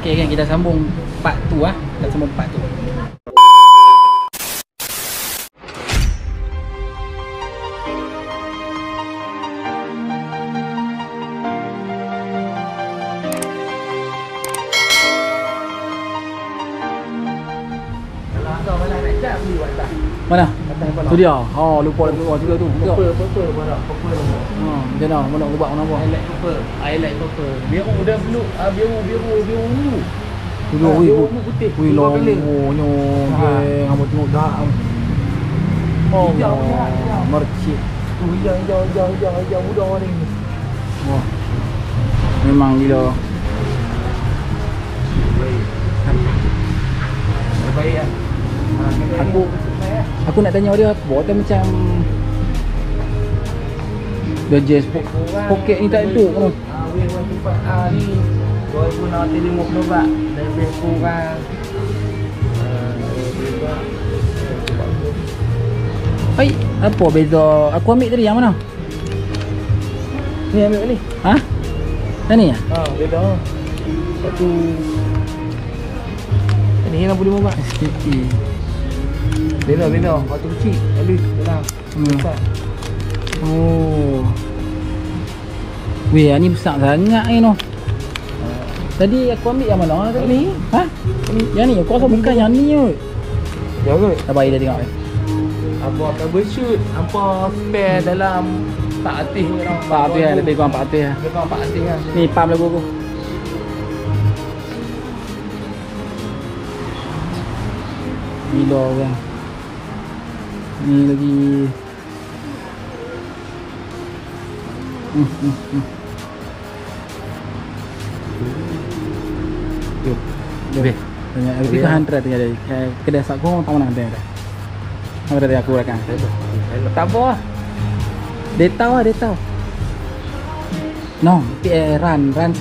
Okay kan kita sambung part tu ah. Kita sambung part tu. Mana? Tu dia. Ha lupa lagi keluar juga tu. Purple, purple. Purple. Ha, macam mana? Mana nak ubah apa? I like purple. I like purple. Biru dan blue. Ah biru, biru, biru ungu. Dulu Ah, warna putih. Dua long colour. nyo geng hamba tengok dah. Oh, Hijau, hijau, hijau. mercik. Tu hijau, hijau, hijau, hijau, hijau muda ni. Wah. Memang gila. Aku nak tanya dia buat kan macam dia po- poket ni tak kan. Ah, weh wan tempat ah ni 2650 baht. Lebih kurang. Ah, lebih kurang. Hai, apa beza? Aku ambil tadi yang mana? Ni ambil ni. Ha? Yang ni ya? Ha, beda. Satu Ini 65 baht. SPP. Beda beda. Waktu kecil. Lalu dalam. Hmm. Besar. Oh. Weh, yang ni besar sangat ni noh. Tadi aku ambil yang mana tadi? Ni. Ha? Yang ni, aku rasa bukan yang ni kot. Jaga. Tak baik dia tengok eh. Apa troubleshoot, apa spare dalam tak atis ni orang. Pak tu ya, lebih kurang 400 lah. Lebih kurang 4 atis kan. Ni pam lagu aku. Gila orang. Ni lagi Hmm, hmm, hmm. Yuk, lebih. Tanya, lebih ke hantar tanya dia. Kayak kedai sak kau tak mana ada ada. Apa dia aku rakan. Tak apa. lah. Dia tahu lah, dia tahu. No, cái ran ran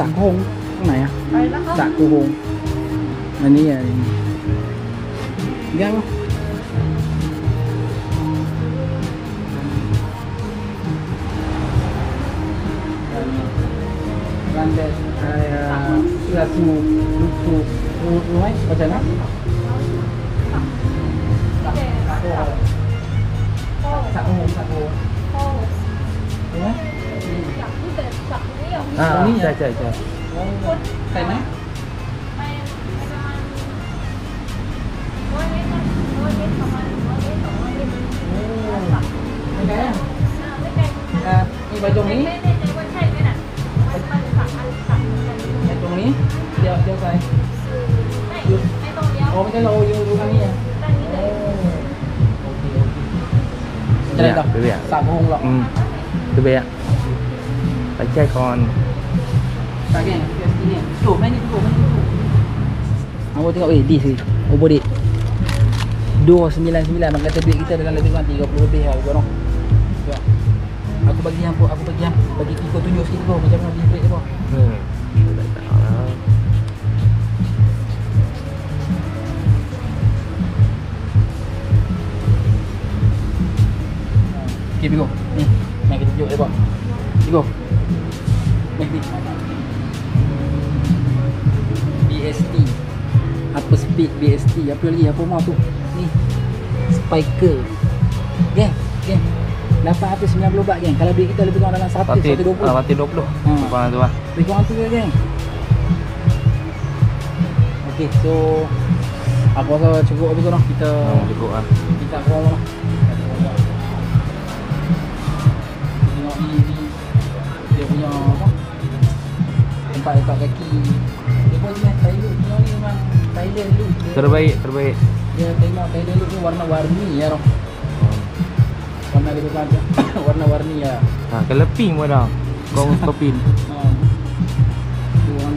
Bande, uh, Irasu, Lutu, Rumai, macam mana? Satu, satu. Ya? Ah, ini ya, ya, ya. Kena? Ini baju ni? Ni ni ni, ni. Dia dia sai. Oh, macam lo you you ni ya. Lọ. Ừ. Quý vị ạ. Phải chai con. Sạc cái này, cái ni. Ni, mấy ni. Aku tengok eh di sini. Oh bodek. 299 bang kata duit kita dalam lebih kurang 30 lebih lah. Tengok. Aku bagi yang aku bagi yang bagi Kiko tunjuk sikit kau macam mana dia kau. Hmm. Apa speed BST? Apa lagi? Apa mau tu? Ni. Spiker. Geng, geng. 890 baht geng. Kalau duit kita lebih kurang dalam 100, Pati 120. ah, pati 20. Hmm. Kurang tu lah. Lebih kurang tu geng. Okay, so aku rasa cukup habis korang. Kita Hmm, cukup lah. kita korang lah. Tengok ni, ni dia punya apa? Tempat letak kaki. Dia pun sebenarnya Thailand. Tengok ni memang Thailand look. Dia, Terbaik, terbaik. dia tengok Thailand ni warna-warni ya roh. Warna dia macam warna-warni ya. Ha, kalau pink pun dah. Kau pink. Ha. Tu orang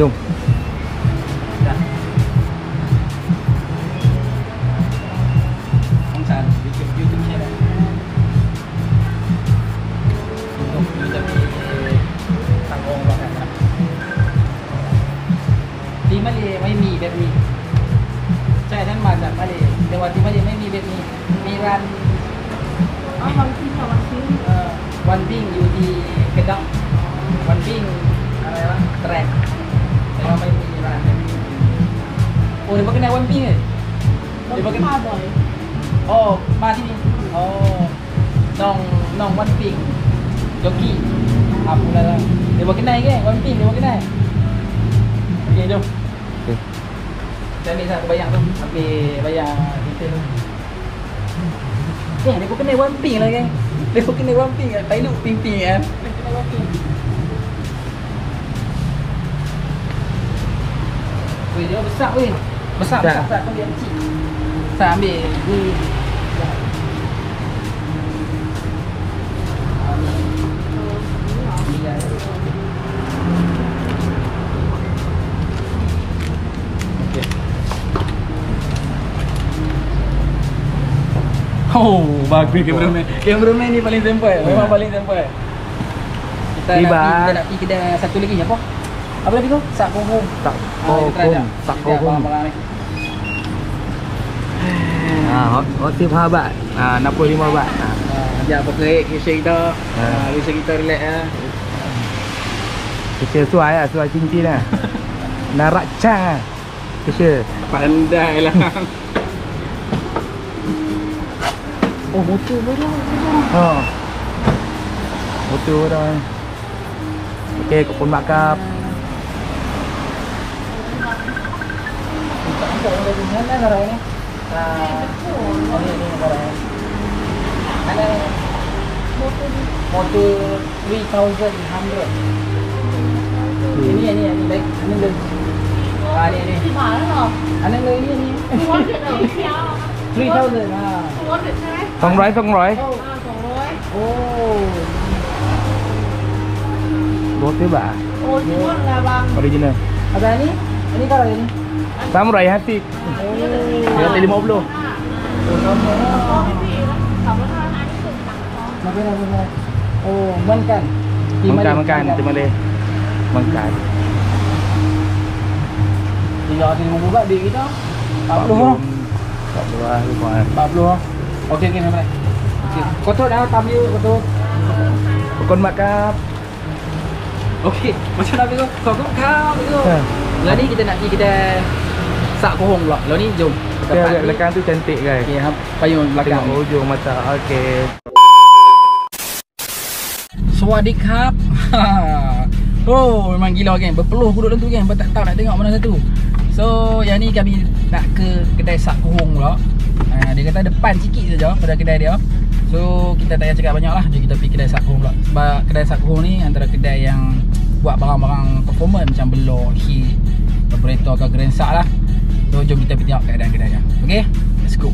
ยุ่งที่มาเลไม่มีแบบนี้ใช่ท่านมาจากมาเลแต่ว่าที่มาเลียไม่มีแบบนี้มีร้านวันปิ้งวิ่งอยู่ที่กระดังวันปิ้งอะไรวะแตร kan? Dia pakai bagi... Oh, Mas ni. Oh. Nong, nong one pink. Joki. Apa lah lah. Dia pakai naik kan? One pink, dia pakai naik. Okay, jom. Okay. Saya ambil satu bayang tu. Ambil bayang kita tu. Eh, dia pun kena one pink lah kan? Dia pun kena one pink lah. Eh. Tak look pink-pink kan? Dia kena one pink. Weh, dia besar weh. Besar, besar, Besar. besar Kau ambil yang kecil Saya ambil ni Oh, bagus cameraman. Cameraman ni paling simple. Memang paling simple. Kita nak Tiba. pergi, kita nak pergi kedai satu lagi apa? Apa lagi tu? Sak Ah, kita try kohong, jap. tak Kita lihat kohong. barang-barang ni. Ha, hot, hot tip habat. Ha, 65 baht. Ha. Ah, Sekejap apa kerik kisah kita. Ha. Ah, Kisah kita relax lah. Kecil suai lah, suai cincin lah. Narak cang lah. Kecil. Pandai lah. Oh, motor baru. Ha. Betul dah. Okey, kau pun makap. udah dingin kan kalau ini nah ini ini kalau ini ada moto 3100 ini ini ini baik ini dulu ah ini ini anh em lấy đi three thousand à xong rồi xong rồi Bố thứ bà. Original. Original. Ada ini? Ini kalau ini. Samurai hati. Oh. Yang lima puluh. Oh, makan. Makan, makan. di kasih. Makan. Tiga hari lima puluh kita. Empat puluh. Oh. Oh. Okey, okey, nampak. Kau Kotor dah tamu, Kotor. Kotor Pekon makap. Okey, macam apa tu? Kau kau kau tu. Ha. Lagi kita nak pergi kita sak kohong pula. Lah ni jom. Okey, okay, belakang tu cantik guys. Okey, ha, payung belakang. Tengok ujung mata. Okey. Swadik Cup Oh memang gila kan Berpeluh aku duduk dalam tu kan Tak tahu nak tengok mana satu So yang ni kami nak ke kedai sak kohong pula ha, Dia kata depan sikit saja pada kedai dia So kita tak payah cakap banyak lah Jom kita pergi kedai sak kohong pula Sebab kedai sak kohong ni antara kedai yang Buat barang-barang performance macam belok, hit Operator ke Grand Sak lah So jom kita tengok keadaan kedai dia. Okay Let's go